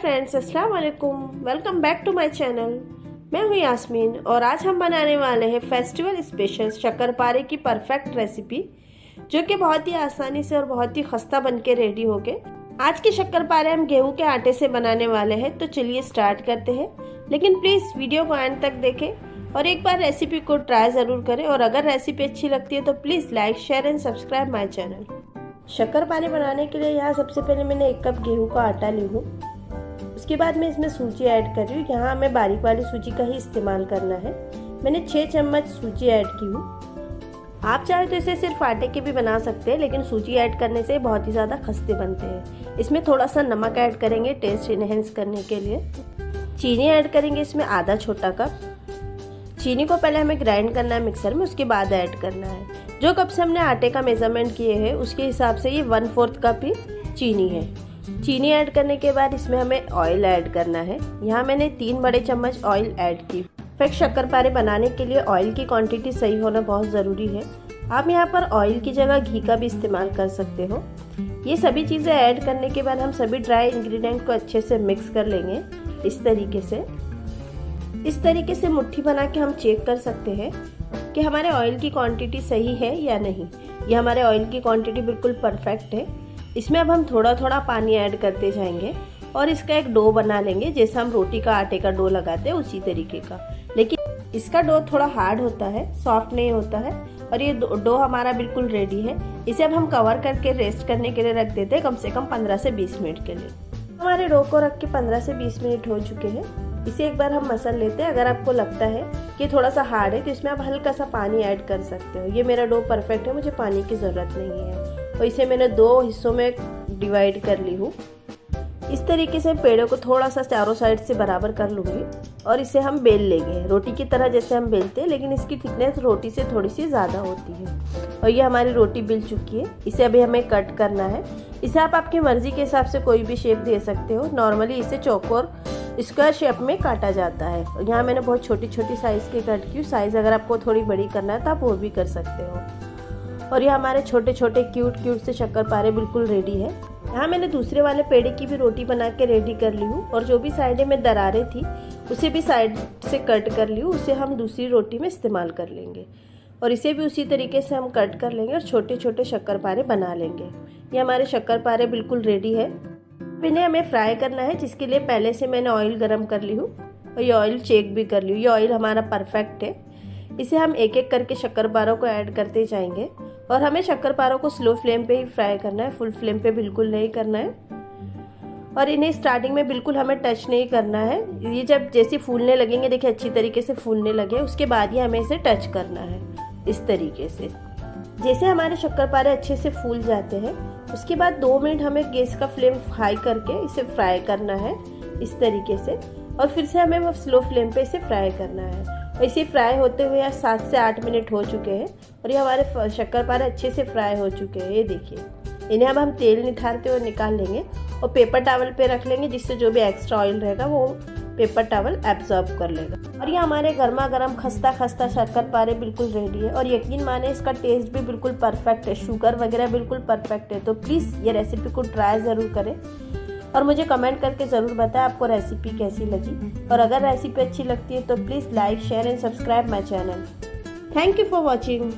Friends अस्सलाम वालेकुम welcome back to my channel मैं हूँ यास्मीन और आज हम बनाने वाले हैं फेस्टिवल स्पेशल शक्करपारे की परफेक्ट रेसिपी जो कि बहुत ही आसानी से और बहुत ही खस्ता बन के रेडी हो गए। आज के शक्करपारे हम गेहूँ के आटे से बनाने वाले हैं तो चलिए स्टार्ट करते हैं। लेकिन प्लीज़ वीडियो को एंड तक देखें और एक बार रेसिपी को ट्राई ज़रूर करें और अगर रेसिपी अच्छी लगती है तो please like share and subscribe my channel शक्कर पानी बनाने के लिए यहाँ सबसे पहले मैंने एक कप गेहूँ का आटा ली हूँ। उसके बाद मैं इसमें सूजी ऐड कर रही हूँ। यहाँ हमें बारीक वाली सूजी का ही इस्तेमाल करना है। मैंने छः चम्मच सूजी ऐड की हूँ। आप चाहे तो इसे सिर्फ़ आटे के भी बना सकते हैं, लेकिन सूजी ऐड करने से बहुत ही ज़्यादा खस्ते बनते हैं। इसमें थोड़ा सा नमक ऐड करेंगे टेस्ट इनहेंस करने के लिए। चीनी ऐड करेंगे इसमें आधा छोटा कप। चीनी को पहले हमें ग्राइंड करना है मिक्सर में, उसके बाद ऐड करना है। जो कप से हमने आटे का मेज़रमेंट किए हैं, उसके हिसाब से ये वन फोर्थ कप ही चीनी है। चीनी ऐड करने के बाद इसमें हमें ऑयल ऐड करना है। यहाँ मैंने तीन बड़े चम्मच ऑयल ऐड की। शक्कर शक्करपारे बनाने के लिए ऑयल की क्वांटिटी सही होना बहुत ज़रूरी है। आप यहाँ पर ऑयल की जगह घी का भी इस्तेमाल कर सकते हो। ये सभी चीज़ें ऐड करने के बाद हम सभी ड्राई इंग्रेडिएंट को अच्छे से मिक्स कर लेंगे इस तरीके से। इस तरीके से मुट्ठी बना के हम चेक कर सकते हैं कि हमारे ऑयल की क्वांटिटी सही है या नहीं। ये हमारे ऑयल की क्वांटिटी बिल्कुल परफेक्ट है। इसमें अब हम थोड़ा थोड़ा पानी ऐड करते जाएँगे और इसका एक डो बना लेंगे, जैसे हम रोटी का आटे का डो लगाते हैं उसी तरीके का। लेकिन इसका डो थोड़ा हार्ड होता है, सॉफ्ट नहीं होता है और ये डो हमारा बिल्कुल रेडी है। इसे अब हम कवर करके रेस्ट करने के लिए रख देते हैं कम से कम 15 से 20 मिनट के लिए। हमारे डो को रख के 15 से 20 मिनट हो चुके हैं। इसे एक बार हम मसल लेते हैं। अगर आपको लगता है कि थोड़ा सा हार्ड है तो इसमें आप हल्का सा पानी ऐड कर सकते हो। ये मेरा डो परफेक्ट है, मुझे पानी की ज़रूरत नहीं है। तो इसे मैंने दो हिस्सों में डिवाइड कर ली हूँ। इस तरीके से पेड़ों को थोड़ा सा चारों साइड से बराबर कर लूँगी और इसे हम बेल लेंगे। रोटी की तरह जैसे हम बेलते हैं, लेकिन इसकी थिकनेस रोटी से थोड़ी सी ज़्यादा होती है। और ये हमारी रोटी बिल चुकी है। इसे अभी हमें कट करना है। इसे आप आपकी मर्ज़ी के हिसाब से कोई भी शेप दे सकते हो। नॉर्मली इसे चौकोर स्क्वायर शेप में काटा जाता है। यहाँ मैंने बहुत छोटी छोटी साइज़ के कट की साइज़ अगर आपको थोड़ी बड़ी करना है तो आप वो भी कर सकते हो। और ये हमारे छोटे छोटे क्यूट क्यूट से शक्कर पारे बिल्कुल रेडी है। यहाँ मैंने दूसरे वाले पेड़े की भी रोटी बना के रेडी कर ली हूँ और जो भी साइडें में दरारें थी, उसे भी साइड से कट कर ली हूँ, उसे हम दूसरी रोटी में इस्तेमाल कर लेंगे। और इसे भी उसी तरीके से हम कट कर लेंगे और छोटे छोटे शक्कर पारे बना लेंगे। ये हमारे शक्कर पारे बिल्कुल रेडी है। इन्हें हमें फ्राई करना है, जिसके लिए पहले से मैंने ऑयल गर्म कर ली हूँ और ये ऑयल चेक भी कर ली हूँ। ये ऑयल हमारा परफेक्ट है। इसे हम एक एक करके शक्कर पारों को ऐड करते जाएँगे। और हमें शक्कर पारों को स्लो फ्लेम पे ही फ्राई करना है फुल फ्लेम पे बिल्कुल नहीं करना है। और इन्हें स्टार्टिंग में बिल्कुल हमें टच नहीं करना है। ये जब जैसे फूलने लगेंगे, देखिए अच्छी तरीके से फूलने लगे उसके बाद ही हमें इसे टच करना है, इस तरीके से। जैसे हमारे शक्कर पारे अच्छे से फूल जाते हैं, उसके बाद दो मिनट हमें गैस का फ्लेम हाई करके इसे फ्राई करना है, इस तरीके से। और फिर से हमें स्लो फ्लेम पे इसे फ्राई करना है। इसे फ्राई होते हुए यहाँ सात से आठ मिनट हो चुके हैं और ये हमारे शक्कर पारे अच्छे से फ्राई हो चुके हैं, ये देखिए। इन्हें अब हम तेल निथारते हुए निकाल लेंगे और पेपर टावल पे रख लेंगे, जिससे जो भी एक्स्ट्रा ऑयल रहेगा वो पेपर टावल एब्जॉर्ब कर लेगा। और ये हमारे गर्मा गर्म खस्ता खस्ता शक्कर पारे बिल्कुल रेडी है। और यकीन माने इसका टेस्ट भी बिल्कुल परफेक्ट है शुगर वगैरह बिल्कुल परफेक्ट है। तो प्लीज़ ये रेसिपी को ट्राई ज़रूर करें। और मुझे कमेंट करके ज़रूर बताएँ आपको रेसिपी कैसी लगी। और अगर रेसिपी अच्छी लगती है तो please like share and subscribe my channel thank you for watching